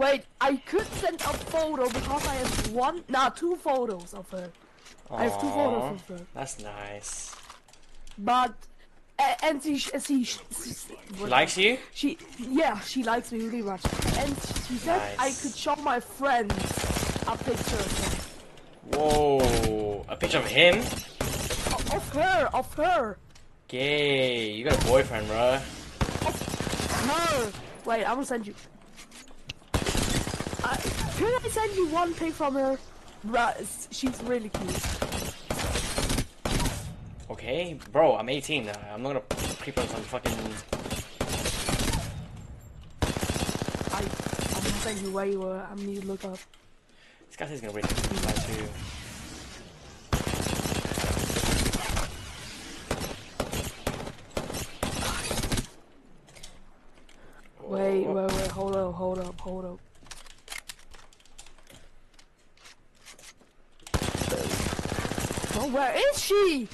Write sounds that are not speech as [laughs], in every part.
Wait, I could send a photo because I have one, nah, two photos of her. I have two photos of her. That's nice. But, and she, she, she, she, She likes you? she, yeah, she likes me really much. And she said I could show my friends a picture of her. Whoa. A picture of him? Of her, of her, Gay. You got a boyfriend, bruh. her. Wait, I'm gonna send you. Uh, can I send you one pic from her? It's- she's really cute. Okay, bro, I'm 18 now. I'm not gonna creep on some fucking. I, I'm gonna send you where you were. I need to look up. This guy says he's gonna break my too. Wait, wait, wait, hold up, hold up, hold up. Oh, where is she?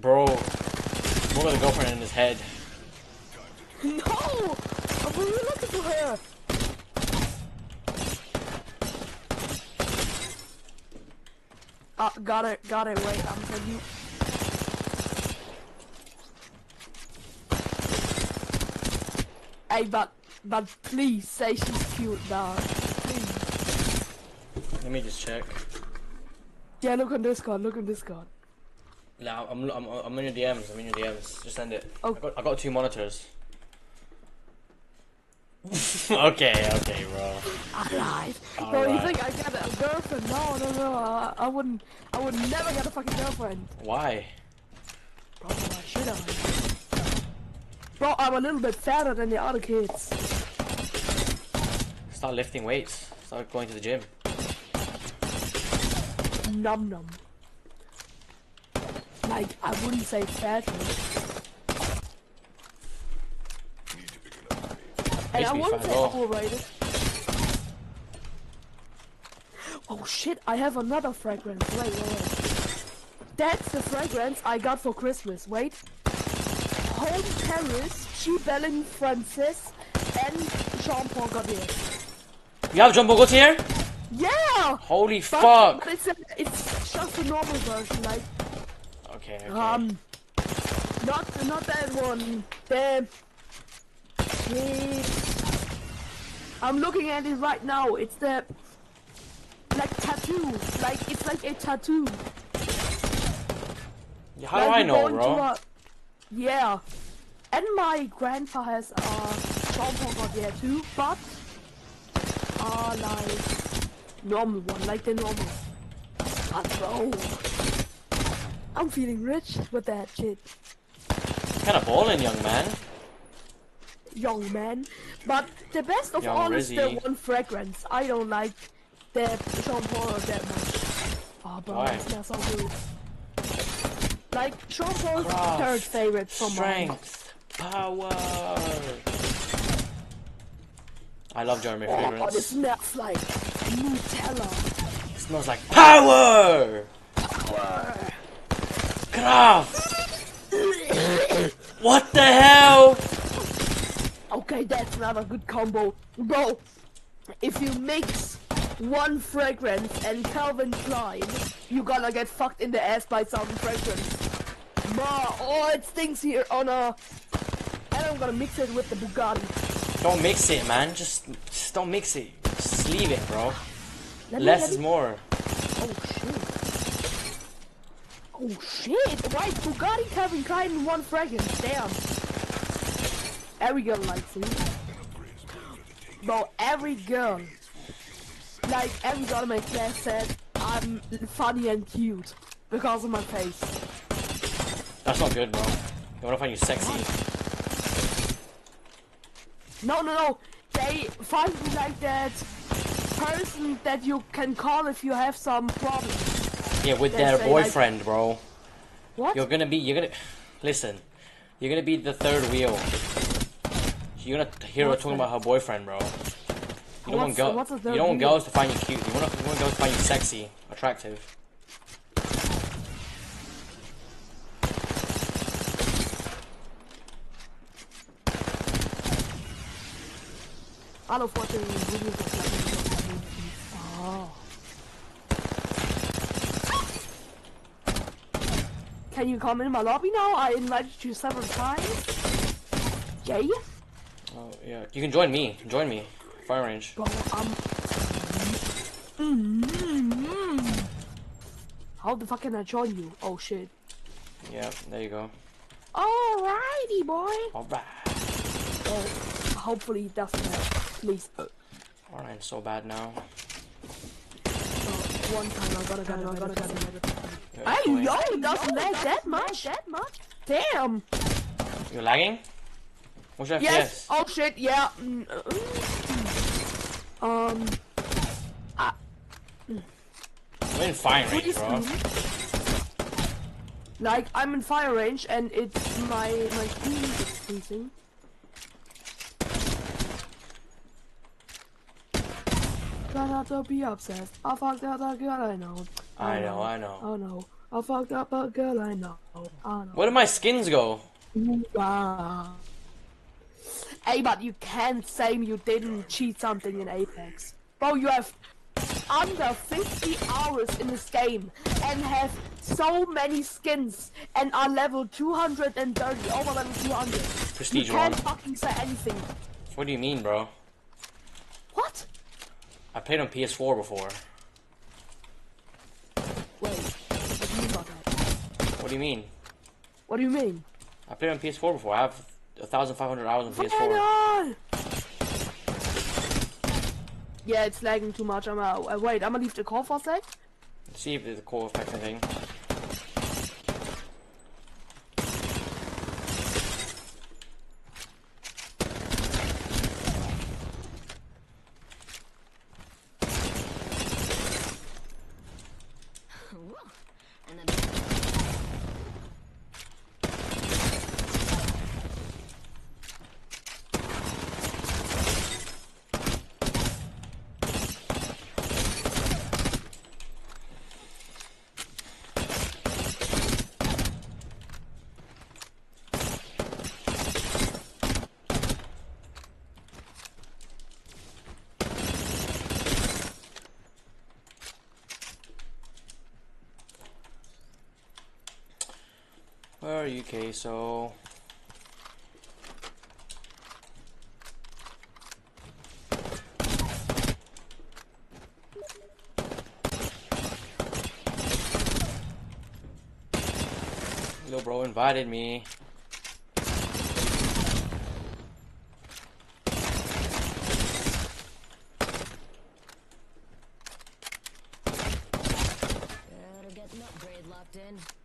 Bro, more got a girlfriend in his head. No! I'm really looking for her. Uh, got it, got it, wait, I'm you. Hey, but, but please say she's cute, dog. Please. Let me just check. Yeah, look on Discord, look on Discord. Now I'm, I'm I'm in your DMs. I'm in your DMs. Just send it. Oh. I got I got two monitors. [laughs] okay, okay, bro. Alright. So you think I get a girlfriend? No, no, no. I, I wouldn't. I would never get a fucking girlfriend. Why? Bro, why should I? Bro, I'm a little bit fatter than the other kids. Start lifting weights. Start going to the gym. Num num. Like, I wouldn't say fatter. And I wouldn't say overrated. Oh shit, I have another fragrance. Wait, wait, wait. That's the fragrance I got for Christmas. Wait. Home Paris, Chibellin Francis, and Jean Paul Gaultier. You have Jumbo Gaultier? Yeah! Holy fuck! it's, a, it's just a normal version, like, Okay, okay. um, not, not that one. The, shit. I'm looking at it right now. It's the, like, tattoo. Like, it's like a tattoo. Yeah, How like do I know, bro? a- yeah. And my grandpa has a Jean Paul Gaultier too, but, uh, like, normal one, like the normal. Bro, I'm feeling rich with that shit, Kind of balling, young man. young man. But the best of Young all is the one fragrance. I don't like the Jean Paul that much. Oh, bro, Why? it smells so good. Like Jean Paul's Craft, third favorite from mine. Strength, power. I love Jeremy Oh, it fragrance. smells like Nutella. It smells like power. Craft. what the hell? Okay, that's not a good combo. Bro, if you mix one fragrance and Calvin Klein, you gonna get fucked in the ass by some fragrance. Bruh, oh, it stinks here on a... And I'm gonna mix it with the Bugatti. Don't mix it, man. Just, just don't mix it. Just leave it, bro. Let Less let is me- more. Oh, shit. Oh, shit. Why Bugatti, Calvin Klein, and one fragrance? Damn. Every girl likes it. Bro, every girl. Like, every girl in my class said I'm funny and cute. Because of my face. That's not good, bro. They wanna find you sexy. No, no, no. They find me like that person that you can call if you have some problems. Yeah, with their say, like- boyfriend, bro. What? You're gonna be, you're gonna, listen. You're gonna be the third wheel. You're gonna hear her What's talking that? about her boyfriend, bro. You don't want What's- what's a you don't want girls to find you cute. You want, you want girls to find you sexy, attractive. I love watching videos of like Oh. Can you come in my lobby now? I invited you several times. Jay? Oh yeah, you can join me. Join me. Fire range. Bro. Mm-hmm. How the fuck can I join you? Oh shit. Yeah, there you go. Alrighty, boy. All right. Oh, hopefully it doesn't hurt. Please. Uh, All right, so bad now. one time I gotta, gotta, gotta, gotta, gotta. Yeah, Hey, going. yo, it doesn't lag that much. That much? Damn. You're lagging? What's your Yes. FPS? Oh shit. Yeah. Mm, uh, Um. I'm in fire range, bro. Like I'm in fire range and it's my my screen is freezing. Try not to be obsessed. I fucked up a girl I know. I know, I know. Oh no. I fucked up a girl I know. I know. Where do my skins go? Ah. Hey, but you can't say you didn't cheat something in Apex. Bro, you have under 50 hours in this game and have so many skins and are level 230, over level 200. Prestige You can't one. fucking say anything. What do you mean, bro? What? I played on PS4 before. Wait, what do you mean about that? What do you mean? What do you mean? I played on PS4 before. I have 1,500 hours on PS4. Final! Yeah, it's lagging too much. I'm out. Uh, wait, I'm gonna leave the call for a sec. See if there's a core effect thing. And then Where are you, Queso? Little bro invited me. better get an upgrade locked in.